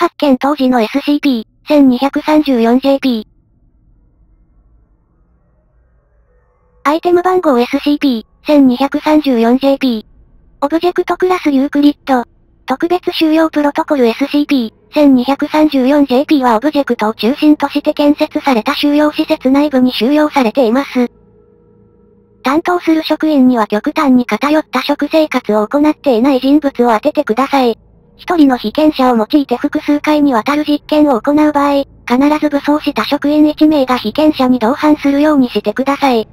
発見当時の SCP-1234JP。アイテム番号 SCP-1234JP。オブジェクトクラスユークリッド。特別収容プロトコル SCP-1234JP はオブジェクトを中心として建設された収容施設内部に収容されています。担当する職員には極端に偏った食生活を行っていない人物を当ててください。一人の被験者を用いて複数回にわたる実験を行う場合、必ず武装した職員1名が被験者に同伴するようにしてください。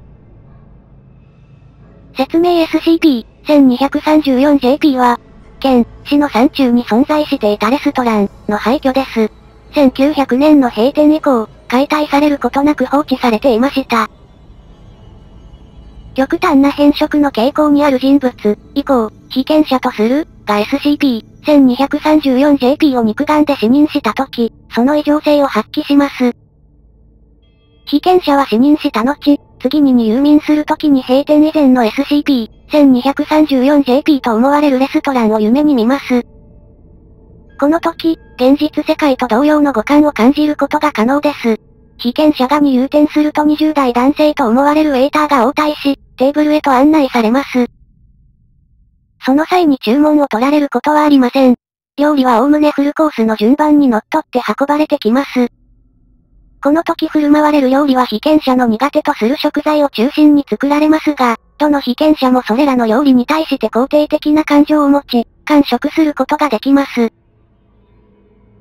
説明 SCP-1234JP は、県、市の山中に存在していたレストランの廃墟です。1900年の閉店以降、解体されることなく放置されていました。極端な変色の傾向にある人物、以降、被験者とする、が SCP 1234JP を肉眼で死認したとき、その異常性を発揮します。被験者は死認した後、次に入眠するときに閉店以前の SCP-1234JP と思われるレストランを夢に見ます。この時、現実世界と同様の五感を感じることが可能です。被験者がに入店すると20代男性と思われるウェイターが応対し、テーブルへと案内されます。その際に注文を取られることはありません。料理はおおむねフルコースの順番にのっとって運ばれてきます。この時振る舞われる料理は被験者の苦手とする食材を中心に作られますが、どの被験者もそれらの料理に対して肯定的な感情を持ち、完食することができます。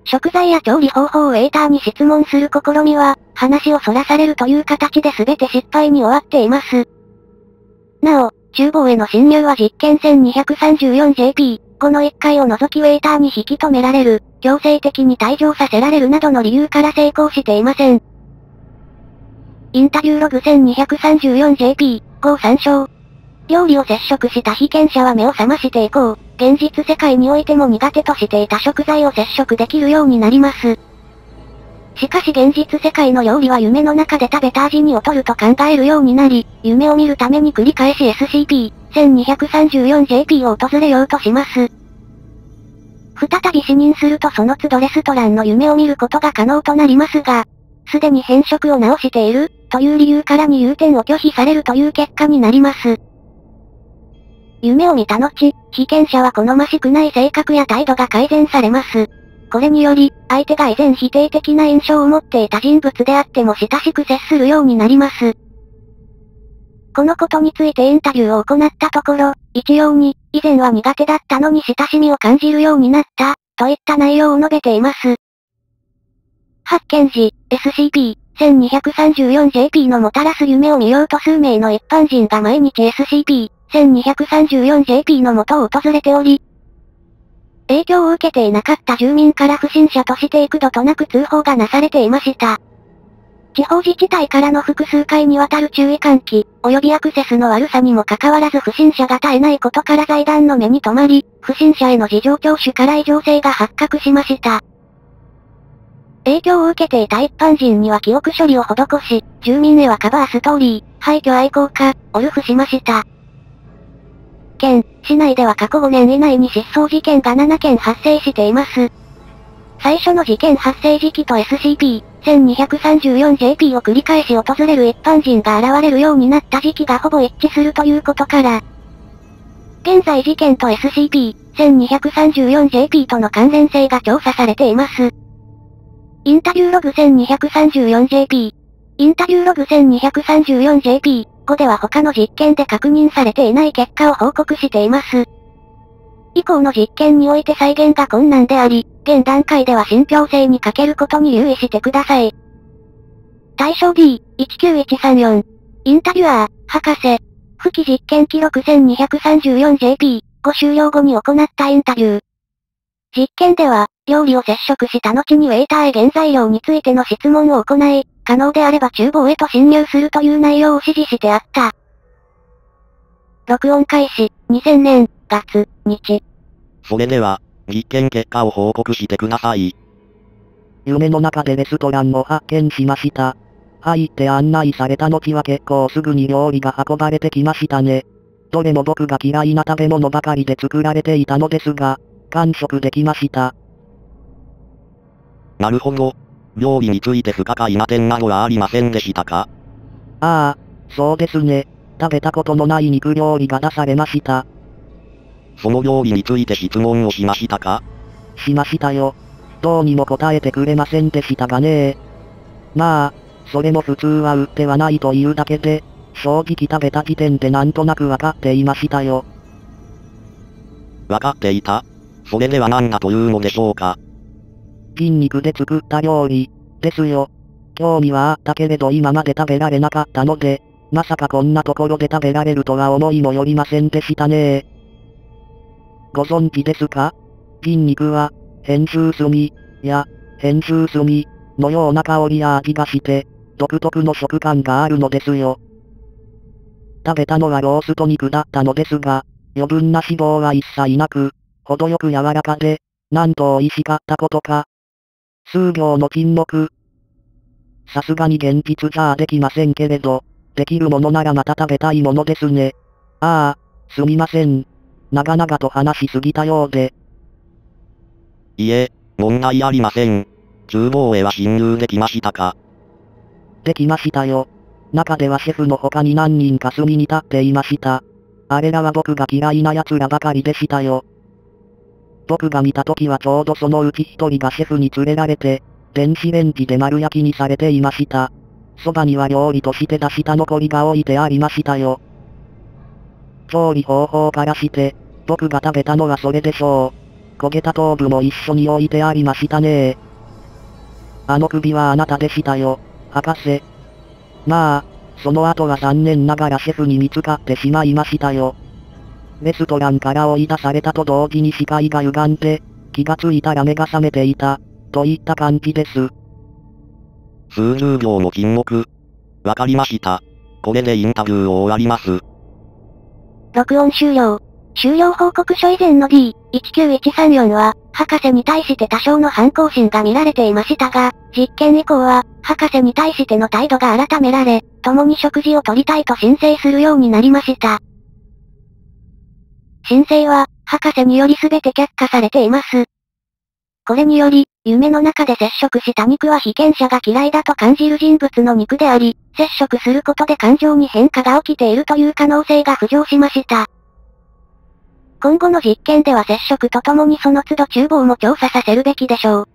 食材や調理方法をウェイターに質問する試みは、話をそらされるという形で全て失敗に終わっています。なお、厨房への侵入は実験 1234JP、この1回を除きウェイターに引き止められる、強制的に退場させられるなどの理由から成功していません。インタビューログ 1234JP、5参照。料理を接触した被験者は目を覚ましていこう。現実世界においても苦手としていた食材を接触できるようになります。しかし現実世界の料理は夢の中で食べた味に劣ると考えるようになり、夢を見るために繰り返し SCP-1234JP を訪れようとします。再び死認するとその都度レストランの夢を見ることが可能となりますが、すでに変色を直している、という理由からに入店を拒否されるという結果になります。夢を見た後、被験者は好ましくない性格や態度が改善されます。これにより、相手が以前否定的な印象を持っていた人物であっても親しく接するようになります。このことについてインタビューを行ったところ、一様に、以前は苦手だったのに親しみを感じるようになった、といった内容を述べています。発見時、SCP、1234JP のもたらす夢を見ようと数名の一般人が毎日 SCP、1234JP の元を訪れており、影響を受けていなかった住民から不審者として幾度となく通報がなされていました。地方自治体からの複数回にわたる注意喚起、及びアクセスの悪さにもかかわらず不審者が絶えないことから財団の目に留まり、不審者への事情聴取から異常性が発覚しました。影響を受けていた一般人には記憶処理を施し、住民へはカバーストーリー、廃墟愛好家、オルフしました。県、市内では過去5年以内に失踪事件が7件発生しています。最初の事件発生時期と SCP-1234JP を繰り返し訪れる一般人が現れるようになった時期がほぼ一致するということから、現在事件と SCP-1234JP との関連性が調査されています。インタビューログ 1234JP。インタビューログ 1234JP。5では他の実験で確認されていない結果を報告しています。以降の実験において再現が困難であり、現段階では信憑性に欠けることに留意してください。対象 D19134。インタビュアー、博士。付記実験記録 1234JP。ご終了後に行ったインタビュー。実験では、料理を接触した後にウェイターへ原材料についての質問を行い、可能であれば厨房へと侵入するという内容を指示してあった。録音開始、2000年、月、日。それでは、実験結果を報告してください。夢の中でレストランを発見しました。入って案内された後は結構すぐに料理が運ばれてきましたね。どれも僕が嫌いな食べ物ばかりで作られていたのですが、完食できました。なるほど。料理について不可解な点などはありませんでしたか？ああ、そうですね。食べたことのない肉料理が出されました。その料理について質問をしましたか？しましたよ。どうにも答えてくれませんでしたがねまあ、それも普通は売ってはないというだけで、正直食べた時点でなんとなくわかっていましたよ。わかっていた？それでは何だというのでしょうか？筋肉で作った料理、ですよ。興味はあったけれど今まで食べられなかったので、まさかこんなところで食べられるとは思いもよりませんでしたねご存知ですか？筋肉は、編集炭、や、編集炭、のような香りや味がして、独特の食感があるのですよ。食べたのはロースト肉だったのですが、余分な脂肪は一切なく、程よく柔らかで、なんと美味しかったことか。数行の沈黙。さすがに現実じゃできませんけれど、できるものならまた食べたいものですね。ああ、すみません。長々と話しすぎたようで。いえ、問題ありません。厨房へは侵入できましたか？できましたよ。中ではシェフの他に何人か隅に立っていました。あれらは僕が嫌いな奴らばかりでしたよ。僕が見た時はちょうどそのうち一人がシェフに連れられて、電子レンジで丸焼きにされていました。そばには料理として出した残りが置いてありましたよ。調理方法からして、僕が食べたのはそれでしょう。焦げた頭部も一緒に置いてありましたねあの首はあなたでしたよ、博士。まあ、その後は残念ながらシェフに見つかってしまいましたよ。レストランから追い出されたと同時に視界が歪んで、気がついたら目が覚めていた、といった感じです。数十秒の沈黙。わかりました。これでインタビューを終わります。録音終了。終了報告書以前の D19134 は、博士に対して多少の反抗心が見られていましたが、実験以降は、博士に対しての態度が改められ、共に食事を取りたいと申請するようになりました。申請は、博士により全て却下されています。これにより、夢の中で接触した肉は被験者が嫌いだと感じる人物の肉であり、接触することで感情に変化が起きているという可能性が浮上しました。今後の実験では接触とともにその都度厨房も調査させるべきでしょう。